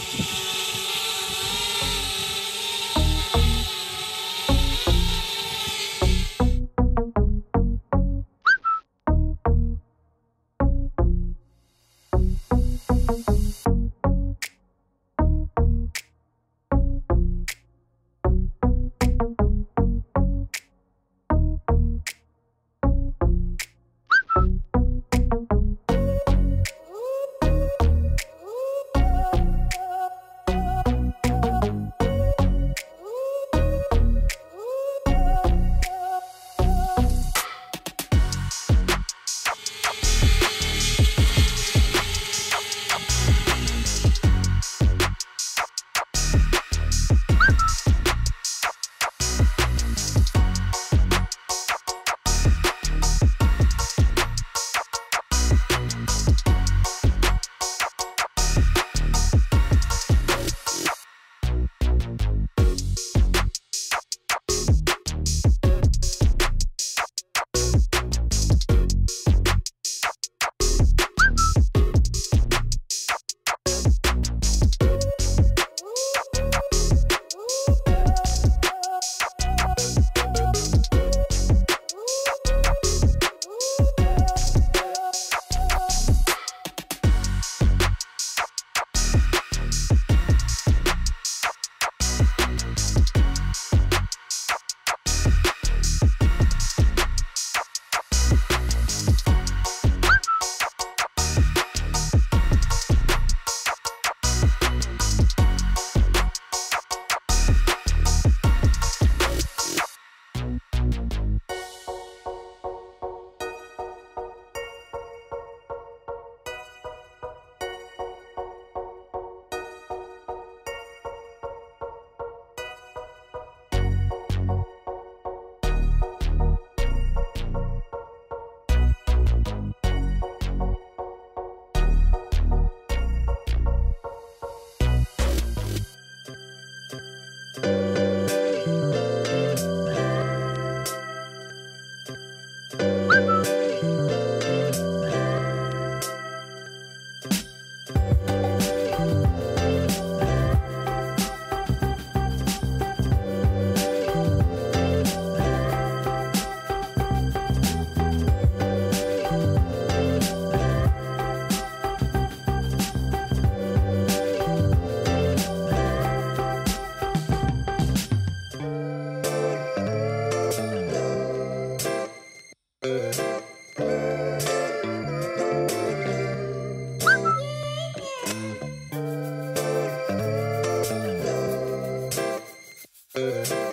Música Uh-huh.